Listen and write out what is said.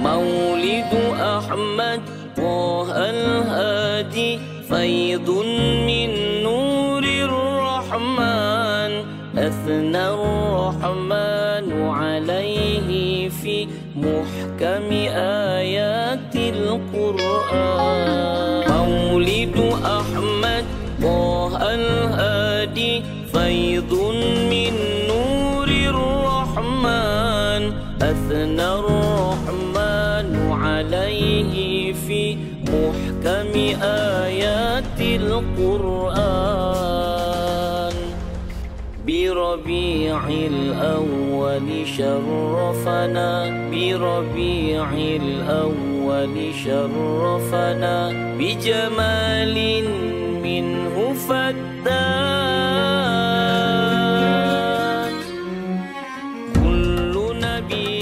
مولد أحمد طه الهادي فيض من نور الرحمن. أثنى الرحمن عليه في محكم آيات القرآن. مولد أحمد طه الهادي فيض من نور الرحمن. أثنى الرحمن عليه في محكم آيات القرآن. بربيع الأول شرفنا بربيع الأول شرفنا. بجمال منه فتان كل نبي